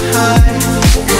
high.